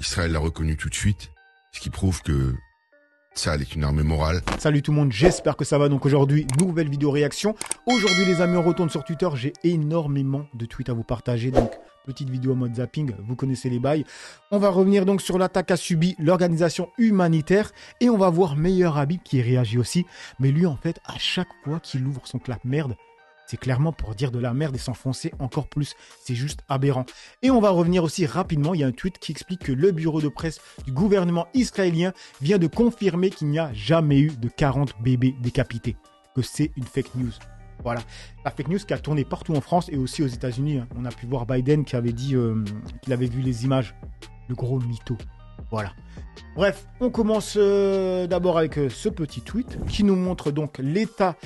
Israël l'a reconnu tout de suite, ce qui prouve que ça est une armée morale. Salut tout le monde, j'espère que ça va. Donc aujourd'hui, nouvelle vidéo réaction. Aujourd'hui les amis, on retourne sur Twitter. J'ai énormément de tweets à vous partager. Donc petite vidéo en mode zapping, vous connaissez les bails. On va revenir donc sur l'attaque qu'a subi l'organisation humanitaire. Et on va voir Meilleur Habib qui réagit aussi. Mais lui en fait, à chaque fois qu'il ouvre son clap merde, c'est clairement pour dire de la merde et s'enfoncer encore plus. C'est juste aberrant. Et on va revenir aussi rapidement. Il y a un tweet qui explique que le bureau de presse du gouvernement israélien vient de confirmer qu'il n'y a jamais eu de 40 bébés décapités. Que c'est une fake news. Voilà. La fake news qui a tourné partout en France et aussi aux États-Unis. On a pu voir Biden qui avait dit euh, qu'il avait vu les images. Le gros mytho. Voilà. Bref, on commence euh, d'abord avec euh, ce petit tweet qui nous montre donc l'état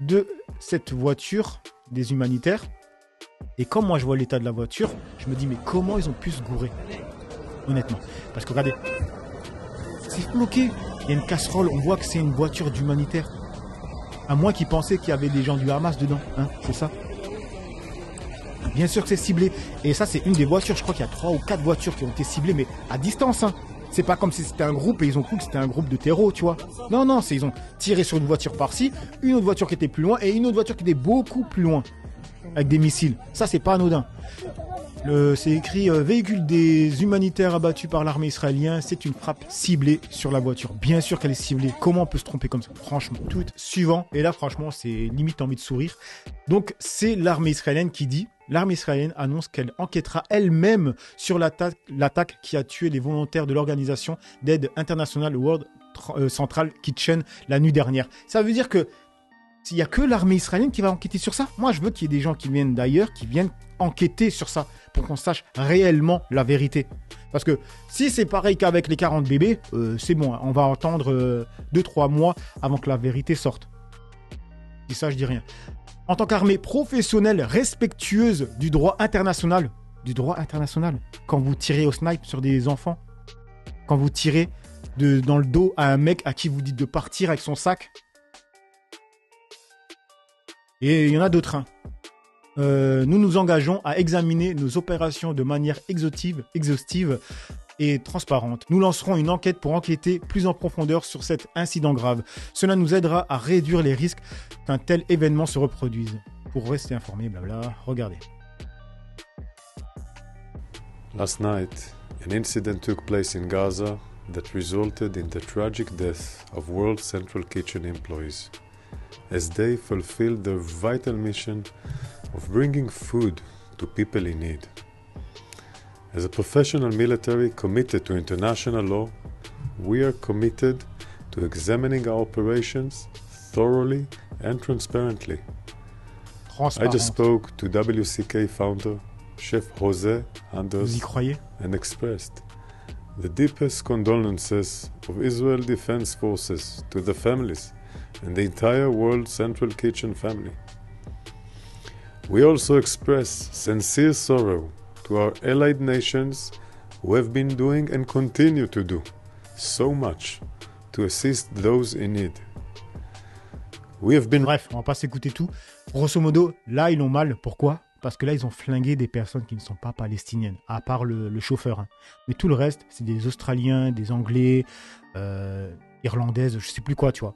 de cette voiture des humanitaires. Et quand moi je vois l'état de la voiture, je me dis mais comment ils ont pu se gourer? Honnêtement. Parce que regardez, c'est bloqué. Il y a une casserole, on voit que c'est une voiture d'humanitaire. À moins qu'ils pensaient qu'il y avait des gens du Hamas dedans, hein, c'est ça? Bien sûr que c'est ciblé. Et ça, c'est une des voitures. Je crois qu'il y a trois ou quatre voitures qui ont été ciblées, mais à distance. Hein. C'est pas comme si c'était un groupe et ils ont cru que c'était un groupe de terreau, tu vois. Non, non, c'est ils ont tiré sur une voiture par-ci, une autre voiture qui était plus loin et une autre voiture qui était beaucoup plus loin avec des missiles. Ça, c'est pas anodin. C'est écrit euh, véhicule des humanitaires abattus par l'armée israélienne. C'est une frappe ciblée sur la voiture. Bien sûr qu'elle est ciblée. Comment on peut se tromper comme ça? Franchement, tout suivant. Et là, franchement, c'est limite envie de sourire. Donc, c'est l'armée israélienne qui dit l'armée israélienne annonce qu'elle enquêtera elle-même sur l'attaque qui a tué les volontaires de l'organisation d'aide internationale World euh, Central Kitchen la nuit dernière. Ça veut dire que s'il n'y a que l'armée israélienne qui va enquêter sur ça, moi je veux qu'il y ait des gens qui viennent d'ailleurs, qui viennent enquêter sur ça, pour qu'on sache réellement la vérité. Parce que si c'est pareil qu'avec les 40 bébés, euh, c'est bon, on va attendre 2-3 euh, mois avant que la vérité sorte. Et ça, je dis rien en tant qu'armée professionnelle respectueuse du droit international, du droit international, quand vous tirez au snipe sur des enfants, quand vous tirez dans le dos à un mec à qui vous dites de partir avec son sac? Et il y en a d'autres. Hein. Euh, nous nous engageons à examiner nos opérations de manière exhaustive et transparente. Nous lancerons une enquête pour enquêter plus en profondeur sur cet incident grave. Cela nous aidera à réduire les risques qu'un tel événement se reproduise. Pour rester informé, blabla, regardez. Last night, an incident took place in Gaza that resulted in the tragic death of World Central Kitchen employees as they fulfilled their vital mission of bringing food to people in need. As a professional military committed to international law, we are committed to examining our operations thoroughly and transparently. I just spoke to WCK founder Chef Jose Anders and expressed the deepest condolences of Israel Defense Forces to the families and the entire World Central Kitchen family. We also express sincere sorrow to our allied nations who have been doing and continue to do so much to assist those in need. We have been... Bref, on va pas s'écouter tout. Grosso modo, là, ils ont mal. Pourquoi? Parce que là, ils ont flingué des personnes qui ne sont pas palestiniennes, à part le, chauffeur. Hein. Mais tout le reste, c'est des Australiens, des Anglais, euh, Irlandaises, je sais plus quoi, tu vois.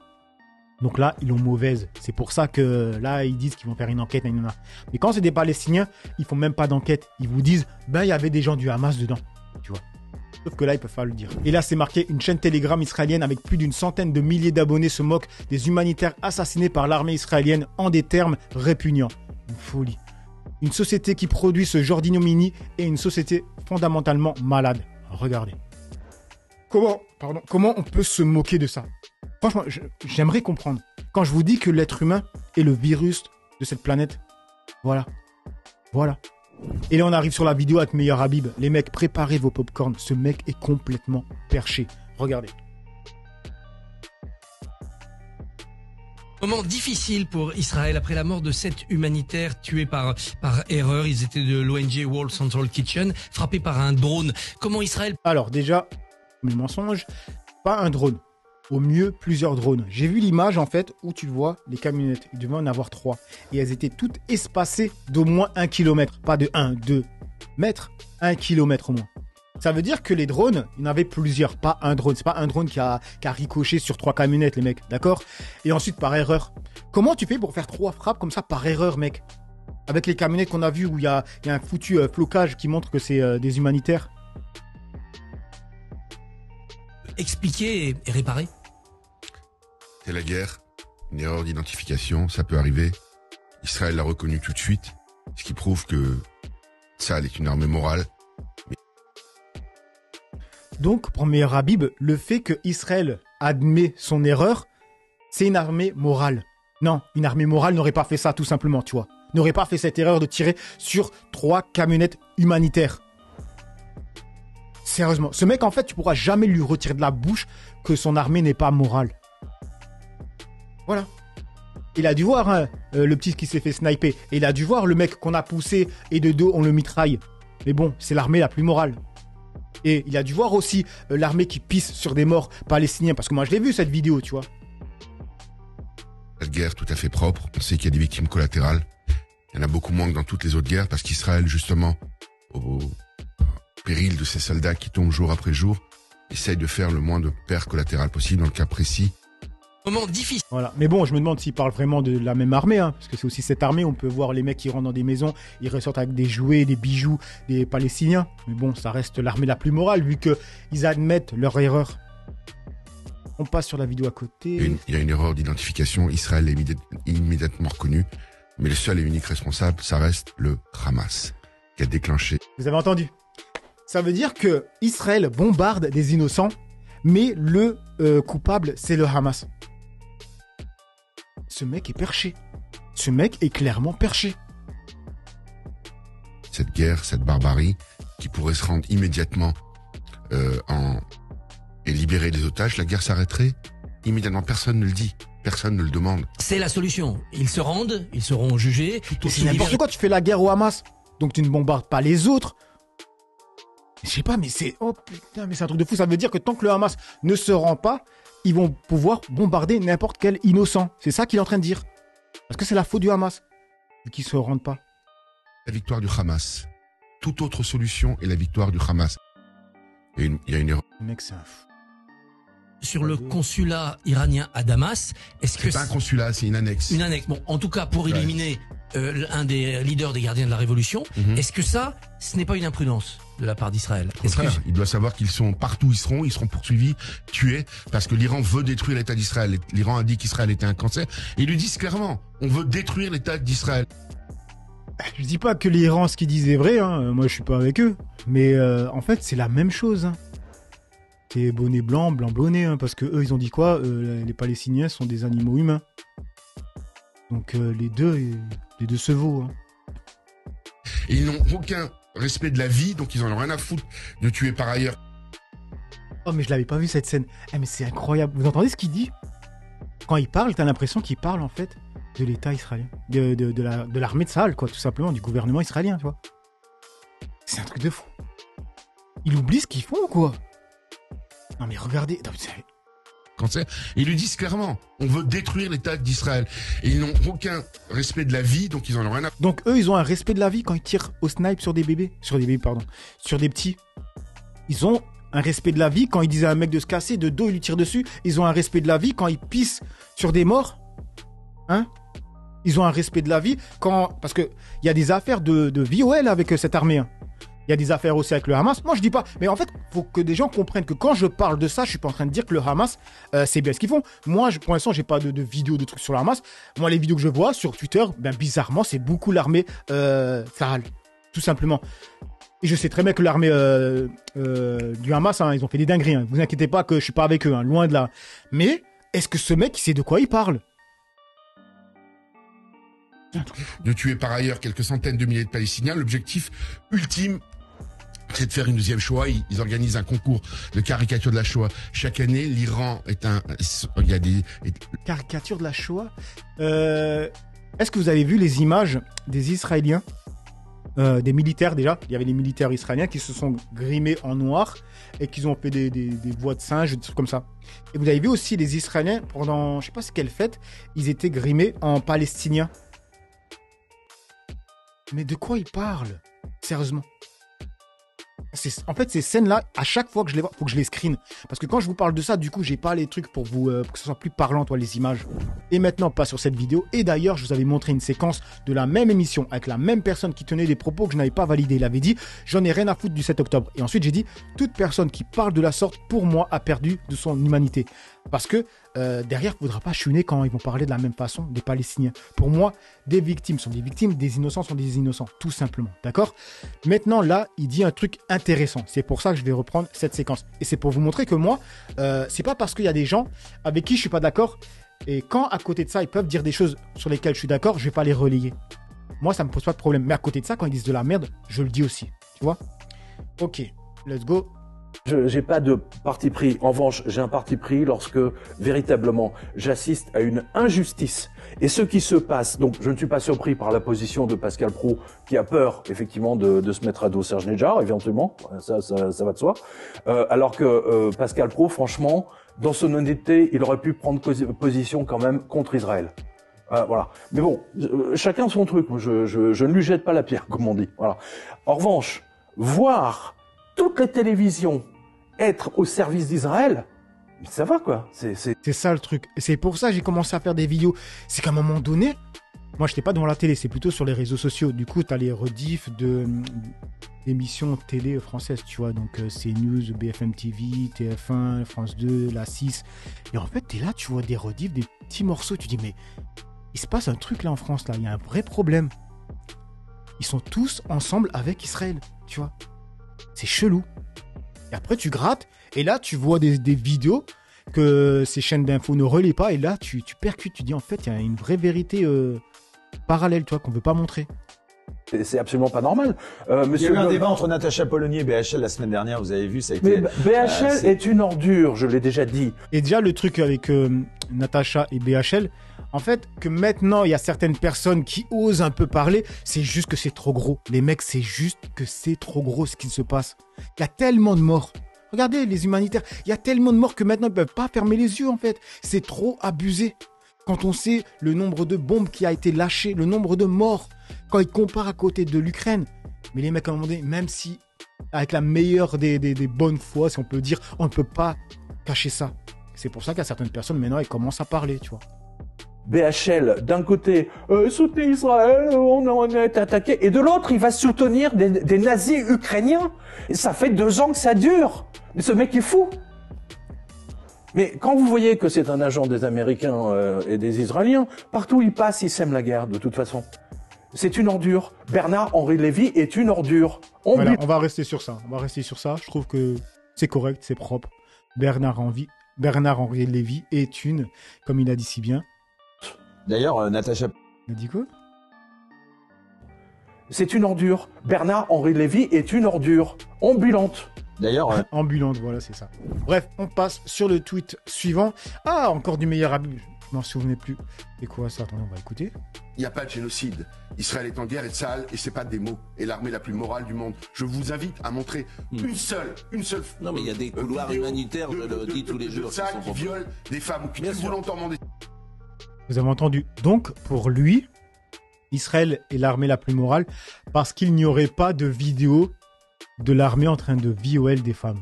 Donc là, ils ont mauvaise. C'est pour ça que là, ils disent qu'ils vont faire une enquête. Mais quand c'est des Palestiniens, ils font même pas d'enquête. Ils vous disent, ben, il y avait des gens du Hamas dedans. Tu vois. Sauf que là, ils peuvent pas le dire. Et là, c'est marqué une chaîne Telegram israélienne avec plus d'une centaine de milliers d'abonnés se moque des humanitaires assassinés par l'armée israélienne en des termes répugnants. Une folie. Une société qui produit ce genre d'ignominie est une société fondamentalement malade. Regardez. Comment, comment on peut se moquer de ça? Franchement, j'aimerais comprendre. Quand je vous dis que l'être humain est le virus de cette planète, voilà. Voilà. Et là, on arrive sur la vidéo avec Meilleur Habib. Les mecs, préparez vos popcorns. Ce mec est complètement perché. Regardez. Moment difficile pour Israël après la mort de sept humanitaires tués par, par erreur. Ils étaient de l'ONG World Central Kitchen, frappés par un drone. Comment Israël... Alors déjà, mes mensonges, pas un drone au mieux plusieurs drones. J'ai vu l'image en fait où tu vois les camionnettes. Il devait en avoir trois. Et elles étaient toutes espacées d'au moins un kilomètre. Pas de 1, 2 mètres, un kilomètre au moins. Ça veut dire que les drones, il y en avait plusieurs, pas un drone. C'est pas un drone qui a, qui ricoché sur trois camionnettes, les mecs, d'accord? Et ensuite par erreur. Comment tu fais pour faire trois frappes comme ça par erreur, mec? Avec les camionnettes qu'on a vues où il y a, un foutu euh, flocage qui montre que c'est euh, des humanitaires. Expliquer et réparer? La guerre, une erreur d'identification, ça peut arriver. Israël l'a reconnu tout de suite, ce qui prouve que ça est une armée morale. Donc, Meir Habib, le fait que Israël admet son erreur, c'est une armée morale. Non, une armée morale n'aurait pas fait ça tout simplement, tu vois. N'aurait pas fait cette erreur de tirer sur trois camionnettes humanitaires. Sérieusement, ce mec en fait, tu pourras jamais lui retirer de la bouche que son armée n'est pas morale. Voilà. Il a dû voir hein, euh, le petit qui s'est fait sniper. Il a dû voir le mec qu'on a poussé et de dos on le mitraille. Mais bon, c'est l'armée la plus morale. Et il a dû voir aussi euh, l'armée qui pisse sur des morts palestiniens. Parce que moi je l'ai vu cette vidéo, tu vois. Cette guerre tout à fait propre, on sait qu'il y a des victimes collatérales. Il y en a beaucoup moins que dans toutes les autres guerres parce qu'Israël, justement, au péril de ses soldats qui tombent jour après jour, essaye de faire le moins de pertes collatérales possible dans le cas précis. Moment difficile. Voilà. Mais bon, je me demande s'il parle vraiment de la même armée, hein, parce que c'est aussi cette armée. On peut voir les mecs qui rentrent dans des maisons, ils ressortent avec des jouets, des bijoux, des Palestiniens. Mais bon, ça reste l'armée la plus morale vu que ils admettent leur erreur. On passe sur la vidéo à Il y a côté. une, il y a une erreur d'identification, Israël est immédiat- immédiatement reconnu, mais le seul et unique responsable, ça reste le Hamas, qui a déclenché Vous avez entendu? Ça veut dire que Israël bombarde des innocents, mais le euh, coupable, c'est le Hamas. Ce mec est perché. Ce mec est clairement perché. cette guerre, cette barbarie, qui pourrait se rendre immédiatement euh, en et libérer les otages, la guerre s'arrêterait immédiatement. Personne ne le dit, personne ne le demande. C'est la solution. Ils se rendent, ils seront jugés. C'est n'importe quoi, tu fais la guerre au Hamas. Donc tu ne bombardes pas les autres. Je sais pas, mais c'est. Oh putain, mais c'est un truc de fou. Ça veut dire que tant que le Hamas ne se rend pas, ils vont pouvoir bombarder n'importe quel innocent. C'est ça qu'il est en train de dire. Parce que c'est la faute du Hamas. Vu qu'ils se rendent pas. La victoire du Hamas. Toute autre solution est la victoire du Hamas. Il y a une, il y a une erreur. Le mec, c'est un fou. Sur le consulat iranien à Damas, est-ce que C'est pas un consulat, c'est une annexe. une annexe Bon, en tout cas, pour Ouais. éliminer euh, un des leaders des gardiens de la révolution, Mhm. est-ce que ça, ce n'est pas une imprudence de la part d'Israël? Que il doit savoir qu'ils sont partout où ils seront, ils seront poursuivis, tués, parce que l'Iran veut détruire l'État d'Israël. L'Iran a dit qu'Israël était un cancer. Et ils lui disent clairement, on veut détruire l'État d'Israël. Je dis pas que l'Iran, ce qu'ils disent est vrai. Hein. Moi, je suis pas avec eux. Mais euh, en fait, c'est la même chose. Hein. C'est bonnet blanc, blanc bonnet. Hein, parce que eux, ils ont dit quoi Euh, Les Palestiniens sont des animaux humains. Donc euh, les deux, les deux se vaut. Hein. Et ils n'ont aucun respect de la vie, donc ils en ont rien à foutre de tuer par ailleurs. Oh, mais je l'avais pas vu cette scène. Eh, mais c'est incroyable. Vous entendez ce qu'il dit? Quand il parle, t'as l'impression qu'il parle en fait de l'État israélien, de, de, de la- de l'armée de Sahel, quoi, tout simplement, du gouvernement israélien, tu vois. C'est un truc de fou. Il oublie ce qu'ils font ou quoi? Non mais regardez, non, mais ils lui disent clairement, on veut détruire l'État d'Israël. Et ils n'ont aucun respect de la vie, donc ils en ont rien à Donc eux, ils ont un respect de la vie quand ils tirent au snipe sur des bébés, sur des bébés, pardon, sur des petits. Ils ont un respect de la vie quand ils disent à un mec de se casser, de dos, ils lui tirent dessus. Ils ont un respect de la vie quand ils pissent sur des morts. Hein? Ils ont un respect de la vie quand... Parce que il y a des affaires de, de viol avec euh, cette armée. hein. Il y a des affaires aussi avec le Hamas. Moi, je dis pas. Mais en fait, faut que des gens comprennent que quand je parle de ça, je suis pas en train de dire que le Hamas, euh, c'est bien ce qu'ils font. Moi, je, pour l'instant, j'ai pas de, vidéos, de trucs sur le Hamas. Moi, les vidéos que je vois sur Twitter, ben bizarrement, c'est beaucoup l'armée euh, tout simplement. Et je sais très bien que l'armée euh, euh, du Hamas, hein, ils ont fait des dingueries. Hein. Vous inquiétez pas que je suis pas avec eux, hein, loin de là. Mais est-ce que ce mec, il sait de quoi il parle? De tuer par ailleurs quelques centaines de milliers de Palestiniens. L'objectif ultime, c'est de faire une deuxième Shoah. Ils, organisent un concours de caricature de la Shoah. Chaque année, l'Iran est un... Des... Caricature de la Shoah. Euh, Est-ce que vous avez vu les images des Israéliens, euh, des militaires déjà? Il y avait les militaires israéliens qui se sont grimés en noir et qui ont fait des, des, des voix de singes, des trucs comme ça. Et vous avez vu aussi les Israéliens pendant, je sais pas ce quelle fête, ils étaient grimés en palestinien. Mais de quoi ils parlent? Sérieusement. En fait, ces scènes-là, à chaque fois que je les vois, faut que je les screen. Parce que quand je vous parle de ça, du coup, j'ai pas les trucs pour vous, euh, que ce soit plus parlant, toi, les images. Et maintenant, pas sur cette vidéo. Et d'ailleurs, je vous avais montré une séquence de la même émission avec la même personne qui tenait des propos que je n'avais pas validés. Il avait dit, j'en ai rien à foutre du 7 octobre. Et ensuite, j'ai dit, toute personne qui parle de la sorte, pour moi, a perdu de son humanité. Parce que euh, derrière, il ne faudra pas chuner quand ils vont parler de la même façon des Palestiniens. Pour moi, des victimes sont des victimes, des innocents sont des innocents, tout simplement. D'accord? Maintenant, là, il dit un truc intéressant. C'est pour ça que je vais reprendre cette séquence. Et c'est pour vous montrer que moi, euh, c'est pas parce qu'il y a des gens avec qui je suis pas d'accord. Et quand à côté de ça, ils peuvent dire des choses sur lesquelles je suis d'accord, je vais pas les relayer. Moi, ça me pose pas de problème. Mais à côté de ça, quand ils disent de la merde, je le dis aussi. Tu vois? Ok, let's go. Je n'ai pas de parti pris. En revanche, j'ai un parti pris lorsque véritablement j'assiste à une injustice. Et ce qui se passe, donc je ne suis pas surpris par la position de Pascal Pro qui a peur effectivement de, de se mettre à dos Serge Nedjar, éventuellement, ça, ça, ça va de soi. Euh, alors que euh, Pascal Pro, franchement, dans son honnêteté, il aurait pu prendre posi- position quand même contre Israël. Euh, voilà. Mais bon, euh, chacun son truc. Je, je, je ne lui jette pas la pierre, comme on dit. Voilà. En revanche, voir toutes les télévisions être au service d'Israël, ça va quoi. C'est, c'est... C'est ça le truc. C'est pour ça que j'ai commencé à faire des vidéos. C'est qu'à un moment donné, moi, j'étais pas devant la télé, c'est plutôt sur les réseaux sociaux. Du coup, tu as les rediffs de d'émissions télé françaises, tu vois. Donc, euh, CNews, BFM TV, TF1, France 2, la 6. Et en fait, tu es là, tu vois des rediffs, des petits morceaux. Tu dis, mais il se passe un truc là en France, là. Il y a un vrai problème. Ils sont tous ensemble avec Israël, tu vois. C'est chelou. Et après, tu grattes, et là, tu vois des, des vidéos que ces chaînes d'infos ne relaient pas, et là, tu, tu percutes, tu dis, en fait, il y a une vraie vérité euh, parallèle, toi, qu'on veut pas montrer. c'est- c'est absolument pas normal. Euh, Il y a eu un débat entre Natacha Polonier et BHL la semaine dernière, vous avez vu, ça a Mais été... BHL Euh, c'est- est une ordure, je l'ai déjà dit. Et déjà, le truc avec euh, Natacha et BHL, en fait, que maintenant, il y a certaines personnes qui osent un peu parler, c'est juste que c'est trop gros. Les mecs, c'est juste que c'est trop gros ce qui se passe. Il y a tellement de morts. Regardez, les humanitaires, il y a tellement de morts que maintenant, ils peuvent pas fermer les yeux, en fait. C'est trop abusé. Quand on sait le nombre de bombes qui a été lâché, le nombre de morts, quand ils comparent à côté de l'Ukraine. Mais les mecs, à un moment donné, même si, avec la meilleure des, bonnes fois, si on peut dire, on ne peut pas cacher ça. C'est pour ça a certaines personnes maintenant, elles commencent à parler, tu vois. BHL, d'un côté, euh, soutenez Israël, on, on est attaqué, et de l'autre, il va soutenir des, des nazis ukrainiens. Et ça fait deux ans que ça dure. Mais ce mec est fou. Mais quand vous voyez que c'est un agent des Américains euh, et des Israéliens, partout où il passe, il sème la guerre, de toute façon. C'est une ordure. Bernard-Henri Lévy est une ordure. On Voilà, lui- on va rester sur ça. On va rester sur ça. Je trouve que c'est correct, c'est propre. Bernard Henry, Bernard Henri Lévy est une, comme il a dit si bien. D'ailleurs, euh, Natacha dit quoi C'est une ordure. Bernard-Henri Lévy est une ordure. Ambulante. D'ailleurs, euh, Ambulante, voilà, c'est ça. Bref, on passe sur le tweet suivant. Ah, encore du meilleur abus. Je m'en souvenais plus. C'est quoi ça? Attendez, on va écouter. Il n'y a pas de génocide. Israël est en guerre et sale, et c'est pas des mots. Et l'armée la plus morale du monde. Je vous invite à montrer une seule, une seule. Non, mais il y a des euh, couloirs humanitaires, je de- le de- dis de- tous les de jours, Ça qui sont qui violent des femmes ou qui tuent volontairement des Vous avez entendu. Donc, pour lui, Israël est l'armée la plus morale parce qu'il n'y aurait pas de vidéo de l'armée en train de violer des femmes.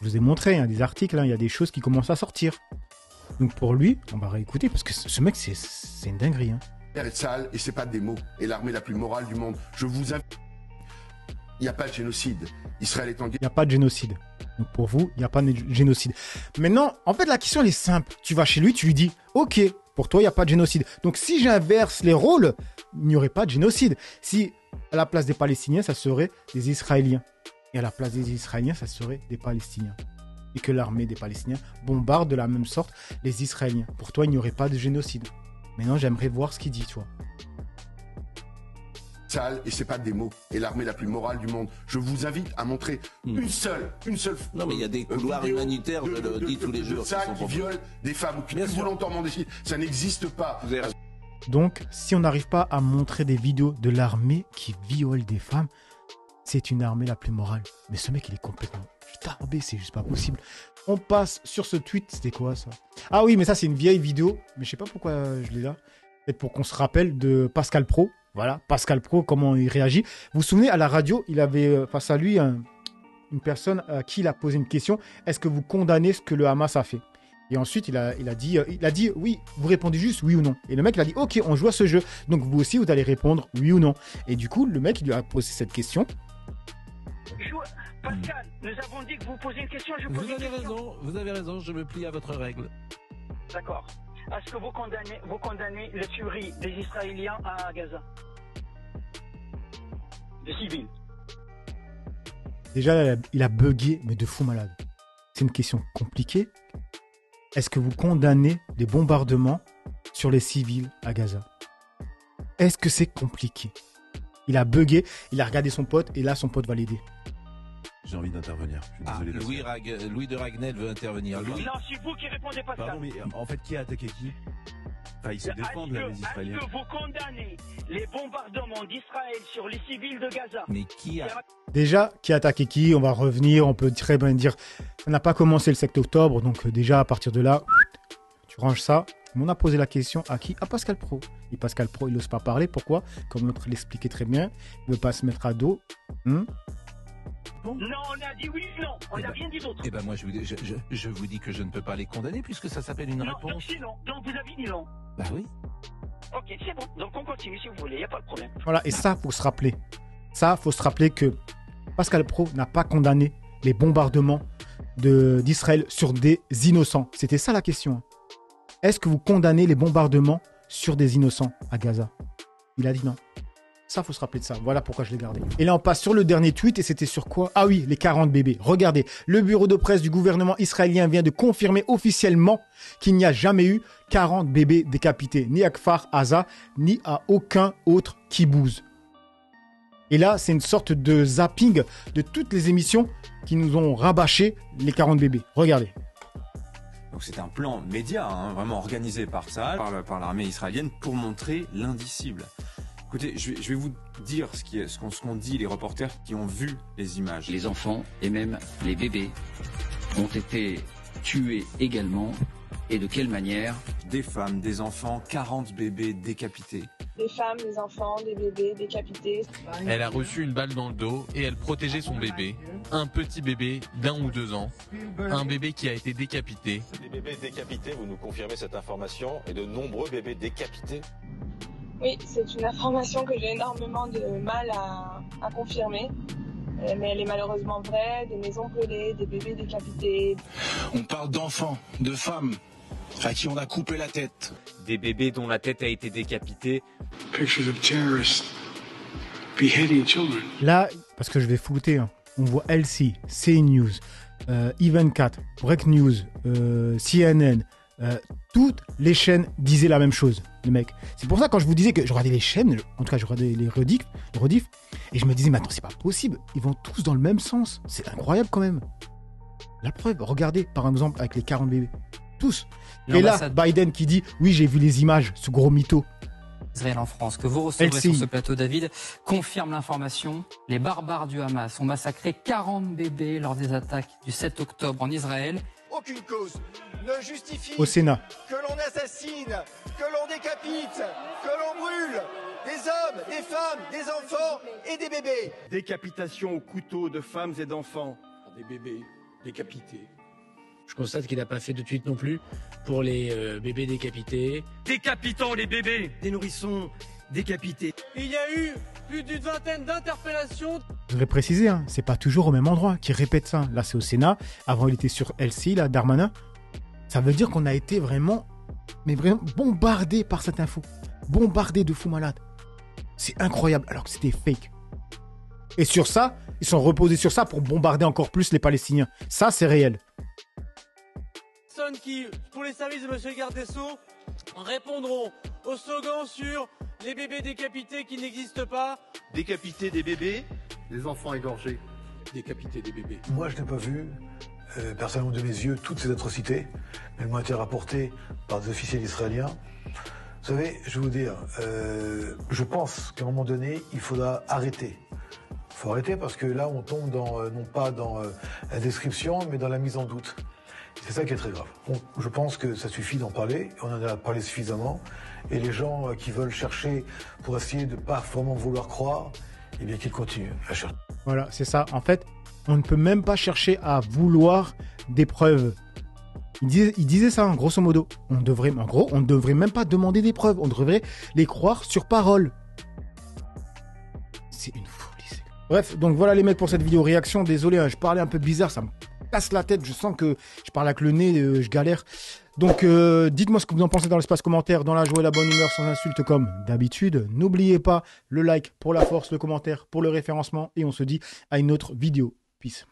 Je vous ai montré, il y a des articles, hein, il y a des choses qui commencent à sortir. Donc pour lui, on va réécouter parce que ce mec, c'est- une dinguerie. hein. guerre est sale, et c'est pas des mots. Et l'armée la plus morale du monde. Je vous invite. Il n'y a pas de génocide. Israël est en guerre. Il n'y a pas de génocide. Donc pour vous, il n'y a pas de génocide. Maintenant, en fait, la question elle est simple. Tu vas chez lui, tu lui dis, ok, pour toi, il n'y a pas de génocide. Donc si j'inverse les rôles, il n'y aurait pas de génocide. Si à la place des Palestiniens, ça serait des Israéliens. Et à la place des Israéliens, ça serait des Palestiniens. Et que l'armée des Palestiniens bombarde de la même sorte les Israéliens. Pour toi, il n'y aurait pas de génocide. Maintenant, j'aimerais voir ce qu'il dit, tu vois. Sale, et c'est pas des mots. Et l'armée la plus morale du monde. Je vous invite à montrer une seule, une seule. Hmm. Non, mais il y a des euh, couloirs humanitaires, je le dis tous les de jours, qui Ça qui propres. violent des femmes ou qui volontairement des filles. Ça n'existe pas. Vous avez raison. Donc, si on n'arrive pas à montrer des vidéos de l'armée qui viole des femmes, c'est une armée la plus morale. Mais ce mec, il est complètement tarbé, c'est juste pas possible. On passe sur ce tweet, c'était quoi ça? Ah oui, mais ça, c'est une vieille vidéo, mais je sais pas pourquoi je l'ai là. Peut-être pour qu'on se rappelle de Pascal Pro, Voilà, Pascal Pro, comment il réagit. Vous vous souvenez, à la radio, il avait euh, face à lui un- une personne à qui il a posé une question. Est-ce que vous condamnez ce que le Hamas a fait? Et ensuite, il a, il, a dit, euh, il a dit oui, vous répondez juste oui ou non. Et le mec, il a dit ok, on joue à ce jeu. Donc vous aussi, vous allez répondre oui ou non. Et du coup, le mec, il lui a posé cette question. Pascal, nous avons dit que vous posez une question, je pose Vous une avez question. raison, vous avez raison, je me plie à votre règle. D'accord. Est-ce que vous condamnez, vous condamnez la tuerie des Israéliens à Gaza Des civils. Déjà, il a- bugué, mais de fou malade. C'est une question compliquée. Est-ce que vous condamnez des bombardements sur les civils à Gaza? Est-ce que c'est compliqué? Il a bugué, il a regardé son pote, et là, son pote va l'aider. J'ai envie d'intervenir. Je suis Ah, désolé. Louis, Rag- Louis de Ragnel veut intervenir. Louis, Non, c'est vous qui répondez. Pardon, mais en fait, qui a attaqué qui? Enfin, ils se défendent, là, les est-ce Israéliens. que vous condamnez les bombardements d'Israël sur les civils de Gaza? Mais qui a Déjà, qui a attaqué qui? On va revenir, on peut très bien dire, ça n'a pas commencé le 7 octobre, donc euh, déjà, à partir de là, tu ranges ça. Mais on a posé la question à qui? À Pascal Pro. Et Pascal Pro, il n'ose pas parler. Pourquoi? Comme l'autre l'expliquait très bien, il ne veut pas se mettre à dos. Hmm Non, on a dit oui, non. On Eh n'a ben- rien dit d'autre. Eh ben moi je vous, dis, je, je- je vous dis que je ne peux pas les condamner puisque ça s'appelle une non, donc réponse. c'est non. Donc vous avez dit non. Bah oui. Ok, c'est bon. Donc on continue si vous voulez, il n'y a pas de problème. Voilà, et ça, faut se rappeler. Ça, faut se rappeler que Pascal Pro n'a pas condamné les bombardements de- d'Israël sur des innocents. C'était ça la question. Est-ce que vous condamnez les bombardements sur des innocents à Gaza? Il a dit non. Ça, faut se rappeler de ça. Voilà pourquoi je l'ai gardé. Et là, on passe sur le dernier tweet et c'était sur quoi? Ah oui, les 40 bébés. Regardez, le bureau de presse du gouvernement israélien vient de confirmer officiellement qu'il n'y a jamais eu 40 bébés décapités, ni à Kfar Aza, ni à aucun autre kibbutz. Et là, c'est une sorte de zapping de toutes les émissions qui nous ont rabâché les 40 bébés. Regardez. Donc c'est un plan média, hein, vraiment organisé par le- par l'armée israélienne, pour montrer l'indicible. Écoutez, je vais, je vais vous dire ce qu'ont dit les reporters qui ont vu les images. Les enfants et même les bébés ont été tués également. Et de quelle manière Des femmes, des enfants, 40 bébés décapités. Des femmes, des enfants, des bébés décapités. Elle a reçu une balle dans le dos et elle protégeait son bébé, un petit bébé d'un ou deux ans, un bébé qui a été décapité. Des bébés décapités, vous nous confirmez cette information, et de nombreux bébés décapités. Oui, c'est une information que j'ai énormément de mal à, à confirmer. Euh, Mais elle est malheureusement vraie. Des maisons brûlées, des bébés décapités. On parle d'enfants, de femmes, à qui on a coupé la tête. Des bébés dont la tête a été décapitée. Pictures of terrorists beheading children. Là, parce que je vais flouter, hein, on voit LC, CNews, euh, Even4, Break News, euh, CNN, euh, toutes les chaînes disaient la même chose, les mecs. C'est pour ça quand je vous disais que je regardais les chaînes, en tout cas je regardais les rediffs, les rediffs, et je me disais, mais attends, c'est pas possible, ils vont tous dans le même sens. C'est incroyable quand même. La preuve, regardez par exemple avec les 40 bébés. Tous. Et là, Biden qui dit, oui, j'ai vu les images, ce gros mytho. Israël en France, que vous recevrez LCI. sur ce plateau, David, confirme l'information. Les barbares du Hamas ont massacré 40 bébés lors des attaques du 7 octobre en Israël. Aucune cause ne justifie Au Sénat. que l'on assassine, que l'on décapite, que l'on brûle des hommes, des femmes, des enfants et des bébés. Décapitation au couteau de femmes et d'enfants. Des bébés décapités. Je constate qu'il n'a pas fait de tweet non plus pour les euh, bébés décapités. Décapitons les bébés Des nourrissons décapités. Il y a eu plus d'une vingtaine d'interpellations. Je voudrais préciser, hein, c'est pas toujours au même endroit qui répète ça. Là, c'est au Sénat. Avant, il était sur LCI, là, Darmanin. Ça veut dire qu'on a été vraiment, mais vraiment bombardé par cette info. Bombardé de fous malades. C'est incroyable, alors que c'était fake. Et sur ça, ils sont reposés sur ça pour bombarder encore plus les Palestiniens. Ça, c'est réel. Personnes qui, pour les services de Monsieur le garde des Sceaux, répondront au slogan sur les bébés décapités qui n'existent pas. Décapiter des bébés, des enfants égorgés. Décapiter des bébés. Moi, je n'ai pas vu, euh, personnellement de mes yeux, toutes ces atrocités. Elles m'ont été rapportées par des officiels israéliens. Vous savez, je vais vous dire, euh, je pense qu'à un moment donné, il faudra arrêter. Il faut arrêter parce que là, on tombe dans, euh, non pas dans euh, la description, mais dans la mise en doute. C'est ça qui est très grave. On- je pense que ça suffit d'en parler, on en a parlé suffisamment, et les gens euh, qui veulent chercher pour essayer de pas vraiment vouloir croire, eh bien qu'ils continuent à chercher. Voilà, c'est ça. En fait, on ne peut même pas chercher à vouloir des preuves. Il disait, ça, hein, grosso modo. On devrait, en gros, on ne devrait même pas demander des preuves. On devrait les croire sur parole. C'est une folie. Bref, donc voilà les mecs pour cette vidéo réaction. Désolé, hein, je parlais un peu bizarre, ça me casse la tête. Je sens que je parle avec le nez, euh, je galère. Donc, euh, dites-moi ce que vous en pensez dans l'espace commentaire, dans la joie et la bonne humeur, sans insulte comme d'habitude. N'oubliez pas le like pour la force, le commentaire pour le référencement, et on se dit à une autre vidéo. Peace.